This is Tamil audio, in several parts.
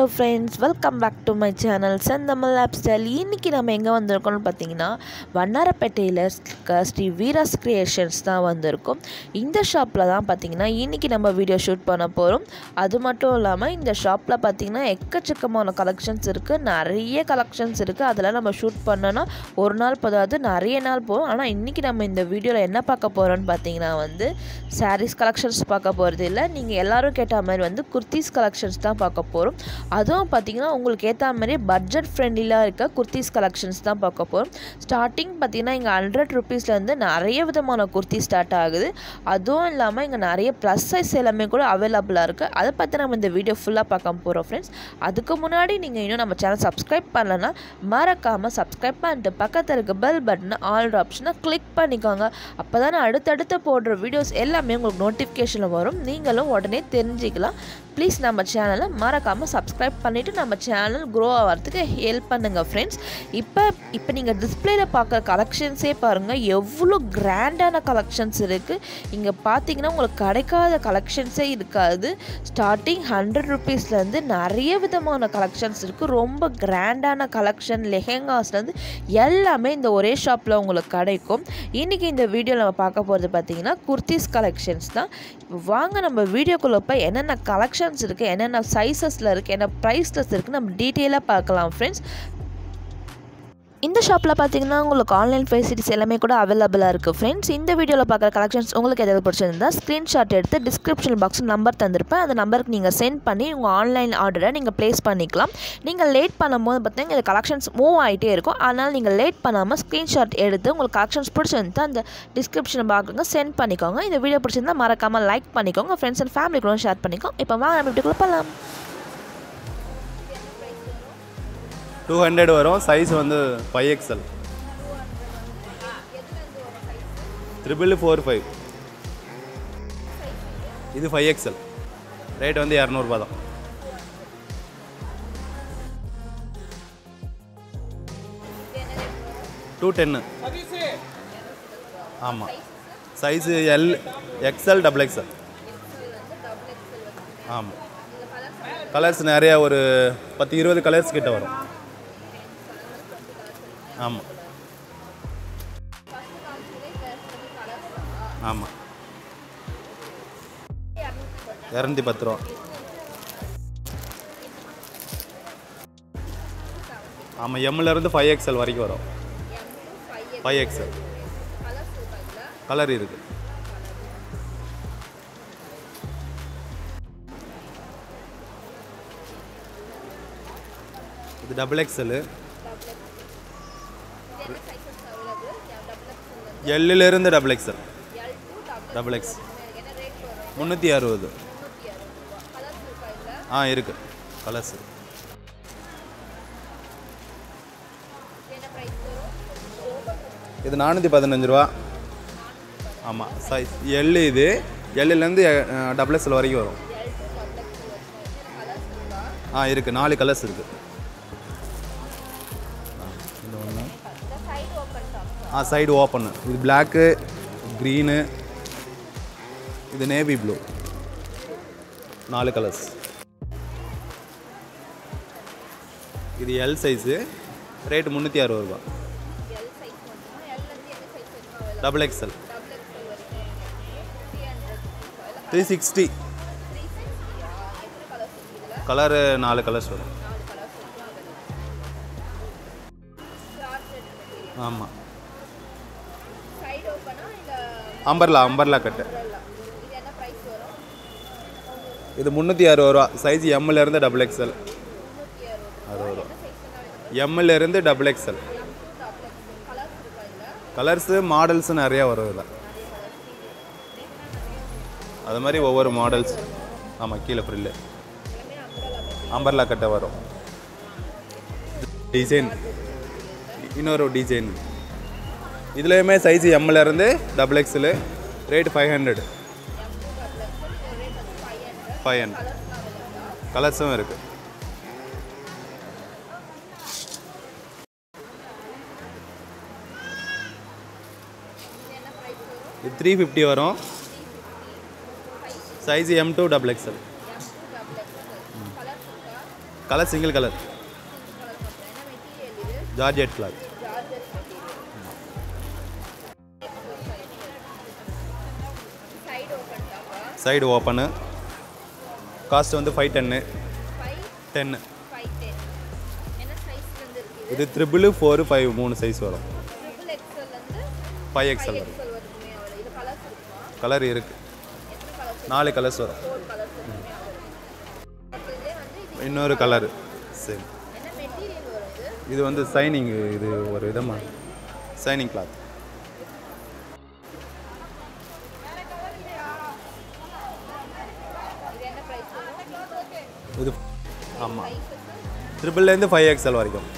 Hello friends welcome back to my channel Senthamal of style இன்றைக்கி நம்ம எங்கே வந்திருக்கோம்னு பார்த்தீங்கன்னா வண்ணாரப்பேட்டையில் இருக்க ஸ்ரீ வீராஸ் கிரியேஷன்ஸ் தான் வந்திருக்கும். இந்த ஷாப்பில் தான் பார்த்தீங்கன்னா இன்றைக்கி நம்ம வீடியோ ஷூட் பண்ண போகிறோம் அது மட்டும் இல்லாமல் இந்த ஷாப்பில் பார்த்தீங்கன்னா எக்கச்சக்கமான கலெக்ஷன்ஸ் இருக்குது நிறைய கலெக்ஷன்ஸ் இருக்குது அதெல்லாம் நம்ம ஷூட் பண்ணோன்னா ஒரு நாள் போதாவது நிறைய நாள் போகும். ஆனால் இன்றைக்கி நம்ம இந்த வீடியோவில் என்ன பார்க்க போகிறோம்னு பார்த்தீங்கன்னா வந்து சாரீஸ் கலெக்ஷன்ஸ் பார்க்க போகிறது இல்லை நீங்கள் எல்லோரும் கேட்ட மாதிரி வந்து குர்த்திஸ் கலெக்ஷன்ஸ் தான் பார்க்க போகிறோம் அதுவும் பார்த்தீங்கன்னா உங்களுக்கு ஏற்ற மாதிரி பட்ஜெட் ஃப்ரெண்ட்லியாக இருக்க குர்த்திஸ் கலெக்ஷன்ஸ் தான் பார்க்க போகிறோம் ஸ்டார்டிங் பார்த்தீங்கன்னா இங்கே ஹண்ட்ரட் ருபீஸ்லேருந்து நிறைய விதமான குர்த்தி ஸ்டார்ட் ஆகுது. அதுவும் இல்லாமல் இங்கே நிறைய ப்ளஸ் சைஸ் எல்லாமே கூட அவைலபிளாக இருக்குது அதை பற்றி நம்ம இந்த வீடியோ ஃபுல்லாக பார்க்க போகிறோம் ஃப்ரெண்ட்ஸ் அதுக்கு முன்னாடி நீங்கள் இன்னும் நம்ம சேனல் சப்ஸ்கிரைப் பண்ணலன்னா மறக்காமல் சப்ஸ்கிரைப் பண்ணிட்டு பக்கத்தில் இருக்க பெல் பட்டனை ஆல் ஆப்ஷனை கிளிக் பண்ணிக்கோங்க. அப்போ தான் அடுத்தடுத்து போடுற வீடியோஸ் எல்லாமே உங்களுக்கு நோட்டிஃபிகேஷனில் வரும். நீங்களும் உடனே தெரிஞ்சுக்கலாம். ப்ளீஸ் நம்ம சேனலை மறக்காமல் சப்ஸ்கிரைப் பண்ணிவிட்டு நம்ம சேனல் க்ரோ ஆகிறதுக்கு ஹெல்ப் பண்ணுங்கள் ஃப்ரெண்ட்ஸ் இப்போ இப்போ நீங்கள் டிஸ்பிளேயில் பார்க்குற கலெக்ஷன்ஸே பாருங்கள் எவ்வளோ கிராண்டான கலெக்ஷன்ஸ் இருக்குது இங்கே பார்த்தீங்கன்னா உங்களுக்கு கிடைக்காத கலெக்ஷன்ஸே இருக்காது. ஸ்டார்டிங் ஹண்ட்ரட் ருபீஸ்லேருந்து நிறைய விதமான கலெக்ஷன்ஸ் இருக்குது ரொம்ப கிராண்டான கலெக்ஷன் லெஹெங்காஸ்லேருந்து எல்லாமே இந்த ஒரே ஷாப்பில் உங்களுக்கு கிடைக்கும். இன்றைக்கி இந்த வீடியோவில் நம்ம பார்க்க போகிறது பார்த்தீங்கன்னா குர்த்திஸ் கலெக்ஷன்ஸ் தான். வாங்க நம்ம வீடியோக்குள்ளே போய் என்னென்ன கலெக்ஷன்ஸ் இருக்குது என்னென்ன சைஸஸில் இருக்குது என்ன ப்ரைஸஸ் இருக்குது நம்ம டீட்டெயிலாக பார்க்கலாம் ஃப்ரெண்ட்ஸ் இந்த ஷாப்பில் பார்த்தீங்கன்னா உங்களுக்கு ஆன்லைன் ஃபெசிலிட்டிஸ் எல்லாமே கூட அவைலபிளாக இருக்குது ஃப்ரெண்ட்ஸ் இந்த வீடியோவில் பார்க்குற கலெக்ஷன்ஸ் உங்களுக்கு எதாவது பிடிச்சிருந்தா ஸ்க்ரீன்ஷாட் எடுத்து டிஸ்கிரிப்ஷன் பாக்ஸ் நம்பர் தந்திருப்பேன். அந்த நம்பருக்கு நீங்கள் சென்ட் பண்ணி உங்கள் ஆன்லைன் ஆர்டரை நீங்கள் ப்ளேஸ் பண்ணிக்கலாம். நீங்கள் லேட் பண்ணும்போது பார்த்தீங்கன்னா இந்த கலெக்ஷன்ஸ் மூவ் ஆகிட்டே இருக்கும். அதனால் நீங்கள் லேட் பண்ணாமல் ஸ்க்ரீன்ஷாட் எடுத்து உங்களுக்கு கலெக்ஷன்ஸ் பிடிச்சிருந்தா அந்த டிஸ்கிரிப்ஷன் பாக்ஸுங்க சென்ட் பண்ணிக்கோங்க. இந்த வீடியோ பிடிச்சிருந்தா மறக்காமல் லைக் பண்ணிக்கோங்க. ஃப்ரெண்ட்ஸ் அண்ட் ஃபேமிலி கூட ஷேர் பண்ணிக்கோங்க. இப்போ வாங்க நம்ம வீட்டுக்குள்ளே போகலாம் டூ ஹண்ட்ரட் வரும். சைஸ் வந்து five XL triple four five இது ஃபைவ் எக்ஸ்எல் ரேட் வந்து இரநூறுபா தான். டூ டென்னு ஆமாம் size L XL double XL ஆமாம் கலர்ஸ் நிறையா ஒரு பத்து இருபது கலர்ஸ் கிட்ட வரும். ஆமாம் ஆமாம் இரநூத்தி பத்து ரூபா. ஆமாம் எம்லேருந்து ஃபைவ் எக்ஸ்எல் வரைக்கும் வரும். ஃபைவ் எக்ஸ்எல் கலர் இருக்குது இது டபுள் எக்ஸ்எல்லு எல்லிலிருந்து டபுள் எக்ஸல் டபுள் எக்ஸ் முந்நூற்றி அறுபது. ஆ இருக்கு. கலர்ஸ் இது நானூற்றி பதினஞ்சு ரூபா. ஆமாம் சைஸ் எல் இது எல்லுலேருந்து டபுள் எக்ஸில் வரைக்கும் வரும். ஆ இருக்குது நாலு கலர்ஸ் இருக்குது ஆ சைடு ஓப்பன் இது பிளாக்கு க்ரீனு இது நேவி ப்ளூ நாலு கலர்ஸ் இது எல் சைஸு ரேட்டு முந்நூற்றி அறுபது ரூபா. Double XL three sixty colour நாலு கலர்ஸ் வரும். ஆமாம் அம்பர்லா அம்பர்லா கட்டு. இது முந்நூற்றி அறுபது ரூபா. சைஸ் எம்மிலேருந்து டபுள் எக்ஸ்எல் அறுபது ரூபா. எம்மிலேருந்து டபுள் எக்ஸ்எல் கலர்ஸு மாடல்ஸு நிறையா வரும் இதில் அது மாதிரி ஒவ்வொரு மாடல்ஸ் ஆமாம் கீழே ஃப்ரில்லு அம்பர்லா கட்டை வரும். டிசைன் இன்னொரு டிசைன் இதுலேயுமே size எம்மிலேருந்து double XL rate five hundred five hundred கலர்ஸும் இருக்குது இது த்ரீ ஃபிஃப்டி வரும். Size M to double XL colour single colour georgette cloth side open. Cost வந்து ஃபைவ் டென்னு டென்னு இது? த்ரிபிள் ஃபோரு ஃபைவ் மூணு சைஸ் வரும். ஃபைவ் எக்ஸல் வரும். கலர் இருக்கு. நாலு கலர்ஸ் வரும். இன்னொரு கலர் சரி. இது? வந்து சைனிங் இது ஒரு விதமாக சைனிங் கிளாத் இது ஆமாம் ட்ரிபிள்லேருந்து ஃபைவ் எக்ஸல் வரைக்கும்.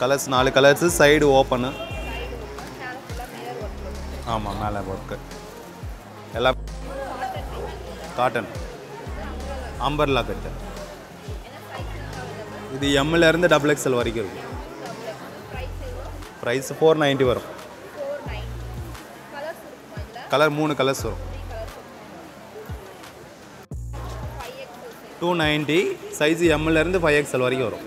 கலர்ஸ் நாலு கலர்ஸு சைடு ஓப்பனு ஆமாம் மேலே ஒர்க்கு எல்லாம் காட்டன் அம்பர்லா கட்டு இது எம்ல இருந்து டபுள் எக்ஸ்எல் வரைக்கும் இருக்கும் ப்ரைஸ் ஃபோர் நைன்ட்டி வரும். கலர் மூணு கலர்ஸ் வரும். டூ நைன்ட்டி சைஸ் எம்லேருந்து ஃபைவ் எக்ஸ்எல் வரைக்கும் வரும்.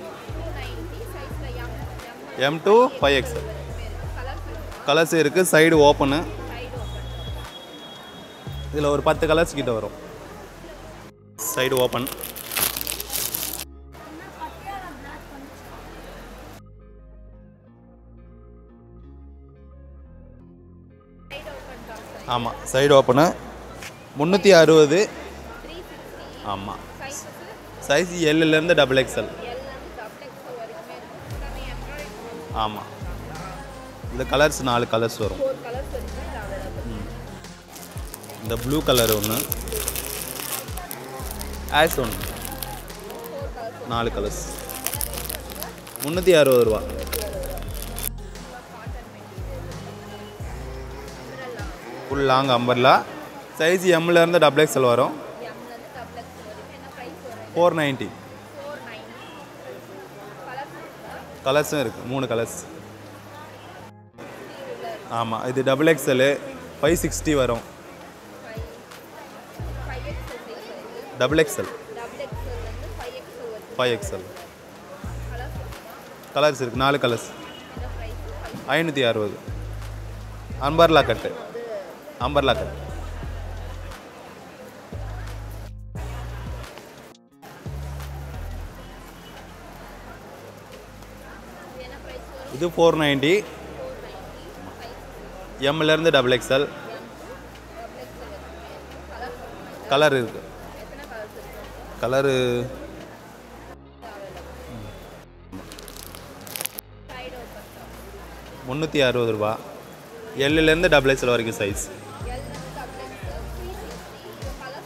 M to five XL colours இருக்குது சைடு ஓப்பனு இதில் ஒரு பத்து கலர்ஸ் கிட்ட வரும். சைடு ஓப்பன் ஆமாம் சைடு ஓப்பனு முந்நூற்றி அறுபது. ஆமாம் சைஸ் எல்லுலேருந்து டபுள் எக்ஸ்எல் ஆமாம் இந்த கலர்ஸ் நாலு கலர்ஸ் வரும். இந்த ப்ளூ கலர் ஒன்று ஆஷ் ஒன்று நாலு கலர்ஸ் முந்நூற்றி அறுபது ரூபா. ஃபுல் லாங் அம்பர்லா சைஸ் எம்லேருந்து டபுள் எக்ஸ்எல் வரும். ஃபோர் நைன்ட்டி கலர்ஸும் இருக்குது மூணு கலர்ஸ் ஆமாம் இது டபுள் எக்ஸ்எல்லு ஃபைவ் சிக்ஸ்டி வரும். Double XL five XL colours இருக்குது நாலு கலர்ஸ் ஐநூற்றி அறுபது. அம்பர்லா கட்டு அம்பர்லா கட்டு இது ஃபோர் நைன்ட்டி எம்லேருந்து டபுள் எக்ஸ்எல் கலர் இருக்கு. கலரு முந்நூற்றி அறுபது ரூபா. எல்லுலேருந்து டபுள் எக்ஸ்எல் வரைக்கும் சைஸ்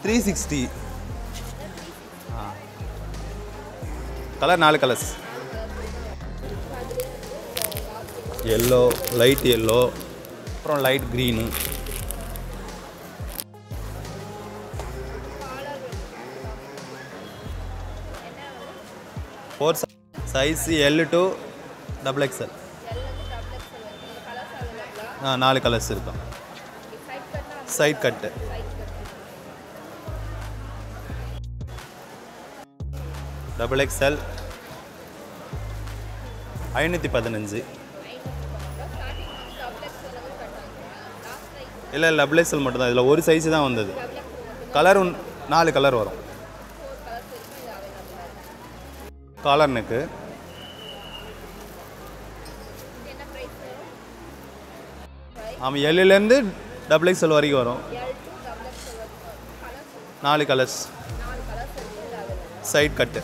த்ரீ சிக்ஸ்டி ஆ. கலர் நாலு கலர்ஸ் எல்லோ லைட் எல்லோ அப்புறம் light green four size L to double XL ஆ நாலு கலர்ஸ் இருக்கும் சைட் கட்டு டபுள் எக்ஸ்எல் ஐநூற்றி பதினஞ்சு இல்லை இல்லை டபுள் எக்ஸ்எல் மட்டும்தான். இதில் ஒரு சைஸ் தான் வந்தது. கலர் நாலு கலர் வரும். காலர் நெக்கு ஆமாம் எல்லுலேருந்து டபுள் எக்ஸ்எல் வரைக்கும் வரும். நாலு கலர்ஸ் சைட் கட்டு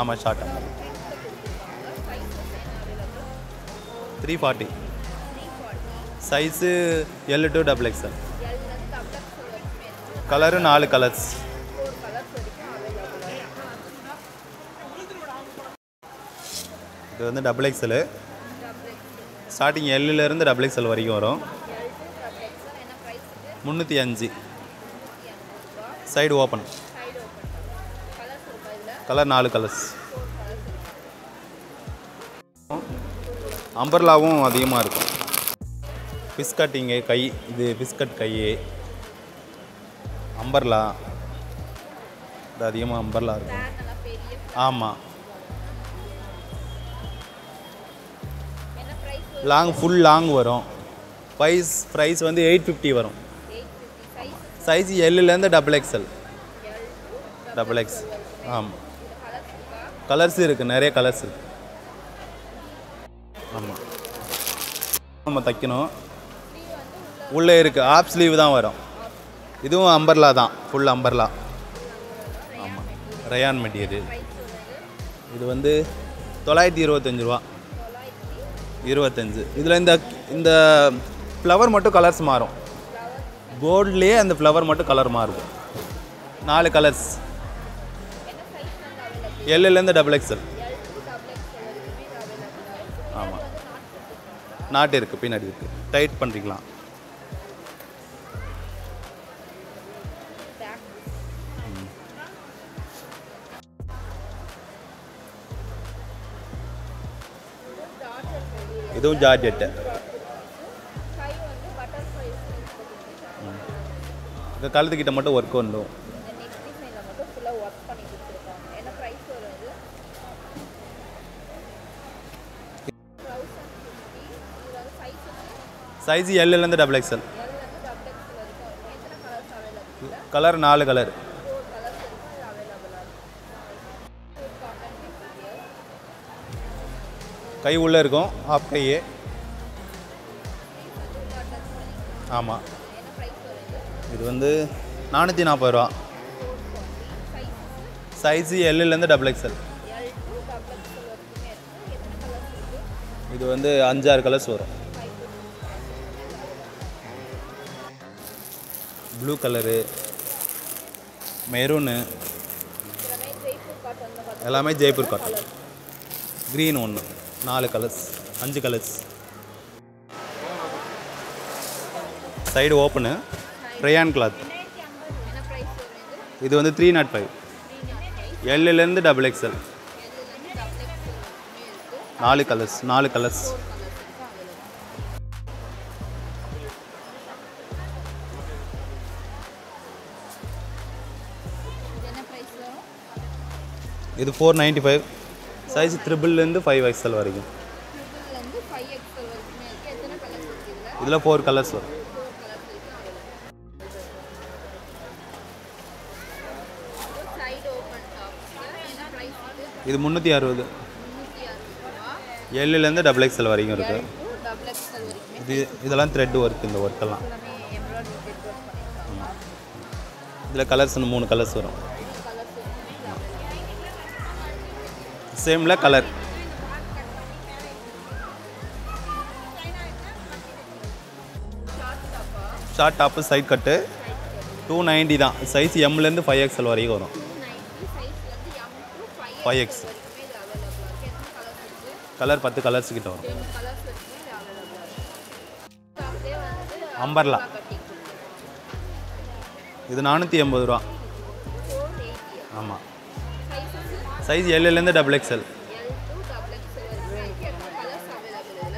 ஆமாம் short three forty. Size L to double XL colour நாலு கலர்ஸ் இது வந்து டபுள் எக்ஸலு ஸ்டார்டிங் எல்லுலேருந்து டபுள் எக்ஸ்எல் வரைக்கும் வரும். முந்நூற்றி அஞ்சு. சைடு ஓப்பன் கலர் நாலு கலர்ஸ் அம்பர்லாவும் அதிகமாக இருக்கும். ஃபிஸ் கட்டிங்கு கை இது ஃபிஸ் கட் கை அம்பர்லா இது அதிகமாக அம்பர்லா இருக்கும். ஆமாம் லாங் ஃபுல் லாங் வரும். ப்ரைஸ் ப்ரைஸ் வந்து எயிட் ஃபிஃப்டி வரும். சைஸ் எல்லுலேருந்து டபுள் எக்ஸ்எல் டபுள் எக்ஸ் ஆமாம் கலர்ஸ் இருக்குது நிறைய கலர்ஸ் இருக்குது ஆமாம் நம்ம தைக்கணும். உள்ளே இருக்குது ஆப் ஸ்லீவ் தான் வரும். இதுவும் அம்பர்லா தான். ஃபுல் அம்பர்லா ஆமாம் ரயான் மெட்டீரியல் இது வந்து தொள்ளாயிரத்தி இருபத்தஞ்சு ரூபா. இருபத்தஞ்சு. இதில் இந்த இந்த ஃப்ளவர் மட்டும் கலர்ஸ் மாறும். கோல்ட்லேயே அந்த ஃப்ளவர் மட்டும் கலர் மாறும் நாலு கலர்ஸ் எல்லுலேருந்து டபுள் எக்ஸ்எல் நாட்டு இருக்குது பின்னாடி இருக்குது டைட் பண்ணிக்கலாம் இதுவும் ஜார்ஜெட்டு. இந்த கழுத்துக்கிட்ட மட்டும் ஒர்க் வந்துடும். சைஸ் எல்லுலேருந்து டபுள் எக்ஸ்எல் கலர் நாலு கலர் கை உள்ளே இருக்கும் ஆஃப் கையே ஆமாம் இது வந்து நானூற்றி நாற்பது ரூபா சைஸு எல்லுலேருந்து டபுள் எக்ஸ்எல் இது வந்து அஞ்சாறு கலர்ஸ் வரும். ப்ளூ கலரு மெரூனு எல்லாமே ஜெய்ப்பூர் காட்டன் க்ரீன் ஒன்று நாலு கலர்ஸ் அஞ்சு colours side open rayon cloth இது வந்து த்ரீ நாட் ஃபைவ் எல்லுலேருந்து டபுள் எக்ஸ்எல் நாலு கலர்ஸ் நாலு கலர்ஸ் இது ஃபோர் நைன்ட்டி ஃபைவ் சைஸ் த்ரிபிள்லேருந்து ஃபைவ் ட்ரிபிள்லேருந்து எக்ஸல் வரைக்குமே இதில்? ஃபோர் கலர்ஸ் வரும். இது முந்நூற்றி அறுபது. ஏழுலேருந்து டபுள் எக்ஸ்எல் வரைக்கும் இருக்குது எக்ஸல் இது இதெல்லாம் த்ரெட் ஒர்க் இந்த ஒர்க்கெல்லாம் இதில் கலர்ஸ் மூணு கலர்ஸ் வரும். சேமில் colour. Short top side cut two ninety தான். சைஸ் எம்லேருந்து ஃபைவ் எக்ஸ்எல் வரைக்கும் வரும். ஃபைவ் எக்ஸ் கலர் பத்து கலர்ஸ் கிட்ட வரும். அம்பர்லா இது நானூற்றி எண்பது ரூபா. ஆமாம் சைஸ் எல்லுலேருந்து டபுள் எக்ஸ்எல்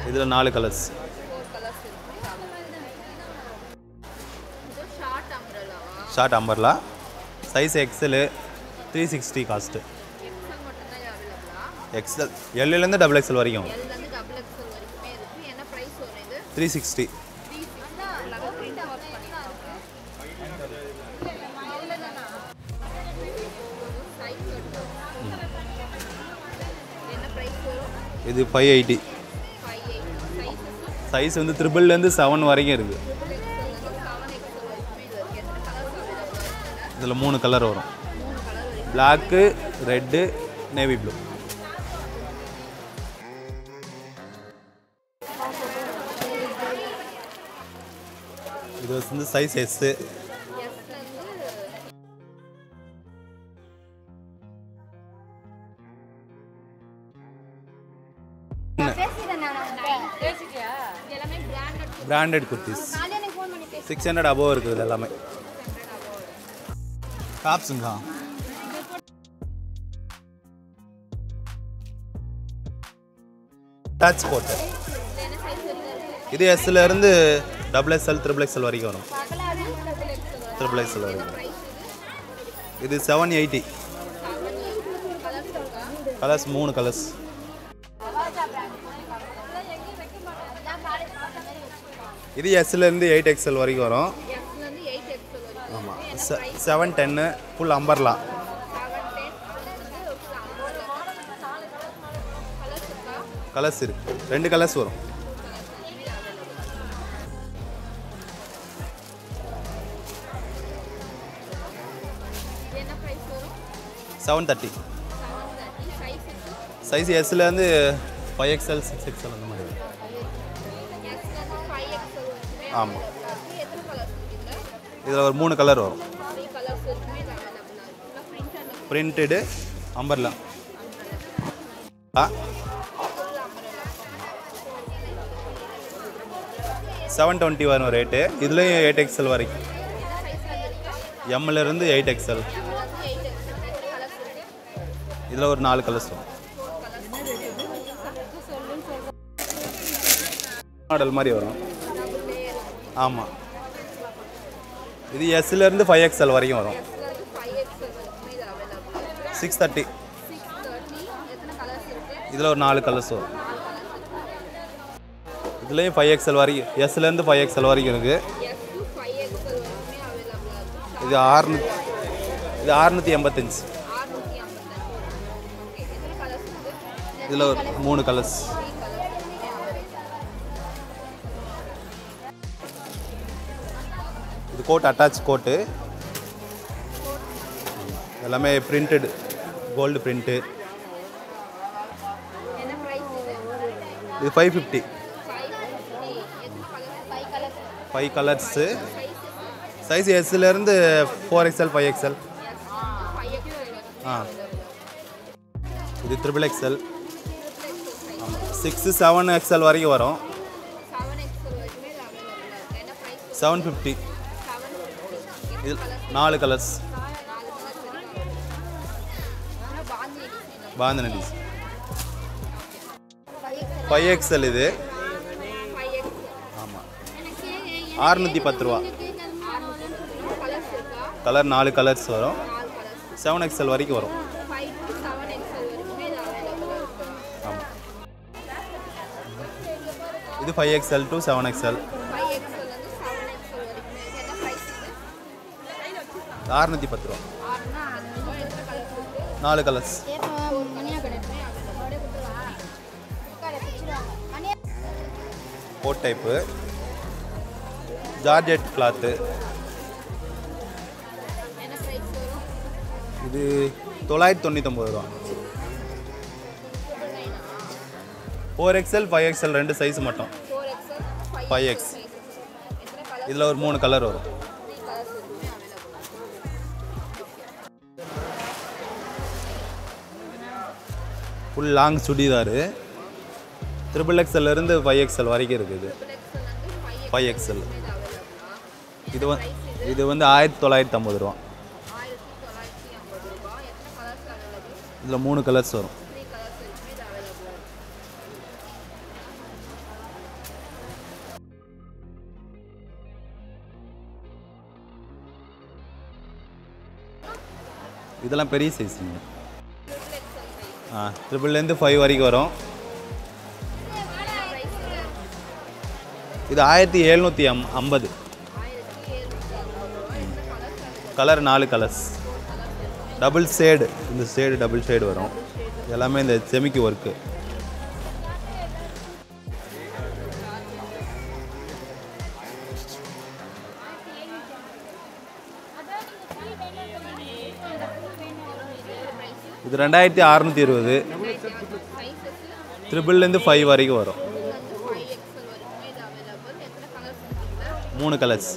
இதில் நாலு colours short umbrella size XL three sixty cost XL XL வரைக்கும். எல்லேருந்து டபுள் எக்ஸல் வரைக்குமே த்ரீ சிக்ஸ்டி இது ஃபைவ் எயிட்டி சைஸ் வந்து த்ரிபிள்லேருந்து செவன் வரைக்கும் இருக்குது இதில் மூணு கலர் வரும். பிளாக்கு ரெட்டு நேவி ப்ளூ இது வந்து size S branded kurtis six hundred above இருக்குது இது எல்லாமே டாப்ஸுங்களா டச் போட்டு இது எஸ்ல இருந்து டபுள் எஸ்எல் த்ரிபிள் எக்ஸ்எல் வரைக்கும் வரும். த்ரிபிள் எக்ஸ்எல் வரைக்கும். இது செவன் எயிட்டி கலர்ஸ் மூணு கலர்ஸ் இது எஸ்லேருந்து எயிட் எக்ஸ்எல் வரைக்கும் வரும். ஆமாம் எயிட் ஆமாம் செவன் டென்னு ஃபுல் அம்பர்லா கலர்ஸ் இருக்கு. ரெண்டு கலர்ஸ் வரும். செவன் தேர்ட்டி சைஸ் சைஸ் எஸ்லேருந்து ஃபைவ் எக்ஸ்எல் சிக்ஸ் எக்ஸ்எல் அந்த மாதிரி. ஆமாம் இதில் ஒரு மூணு கலர் வரும். பிரிண்டடு அம்பர்லா ஆ. செவன் டுவெண்ட்டி வரும் ரேட்டு இதுலேயும் எயிட் எக்ஸ்எல் வரைக்கும். எம்ல எயிட் எக்ஸ்எல் இதில் ஒரு நாலு கலர்ஸ் வரும். மாடல் மாதிரி வரும். ஆமாம் இது எஸ்லேருந்து ஃபைவ் எக்ஸ்எல் வரைக்கும் வரும். சிக்ஸ் தேர்ட்டி இதில் ஒரு நாலு கலர்ஸ் வரும். இதுலேயும் ஃபைவ் எக்ஸ்எல் வரைக்கும் எஸ்லேருந்து ஃபைவ் எக்ஸ்எல் வரைக்கும் இருக்குது இது ஆறுநூ இது ஆறுநூற்றி எண்பத்தஞ்சு. இதில் ஒரு மூணு கலர்ஸ் கோட் அட்டாச் கோட்டு எல்லாமே பிரிண்டட் கோல்டு பிரிண்ட்டு இது? Five fifty five fifty colours size எஸ்லேருந்து four XL five XL ஆ. இது triple XL six seven XL வரைக்கும் வரும். செவன் எக்ஸல் இது நாலு கலர்ஸ் பாந்தன டிசைன் ஃபைவ் எக்ஸ்எல் இது. ஆமாம் ஆறுநூற்றி பத்து ரூபா. கலர் நாலு கலர்ஸ் வரும். செவன் எக்ஸ்எல் வரைக்கும் வரும். இது ஆமாம் இது five XL to seven XL five எக்ஸல்லேருந்து seven XL வரைக்குமே இருக்கு என்ன ப்ரைஸ் இது அறுநூற்றி பத்து ரூபா. நாலு colours coat type georgette cloth இது தொள்ளாயிரத்தி தொண்ணூத்தொம்பது ரூபா. ஃபோர் எக்ஸ்எல் ஃபைவ் எக்ஸ்எல் ரெண்டு சைஸ் மட்டும். ஃபைவ் எக்ஸ் இதில் ஒரு மூணு கலர் வரும். Full long churidar. Triple XL five XL வரைக்கும் இருக்குது ஃபைவ் எக்ஸ்எல் இது இது வந்து இது வந்து ஆயிரத்தி தொள்ளாயிரத்தி ஐம்பது ரூபா. இதில் மூணு கலர்ஸ் வரும். இதெல்லாம் பெரிய சைஸுங்க ட்ரிபிள்லேருந்து ஃபைவ் வரைக்கும் வரும். இது ஆயிரத்தி எழுநூற்றி அம் ஐம்பது. கலர் நாலு கலர்ஸ். டபுள் ஷேடு இந்த ஷேடு டபுள் ஷேடு வரும். எல்லாமே இந்த செமிக்கு ஒர்க்கு. இது ரெண்டாயிரத்தி அறநூற்றி இருபது. ட்ரிபிள்லேருந்து ஃபைவ் வரைக்கும் வரும். மூணு கலர்ஸ்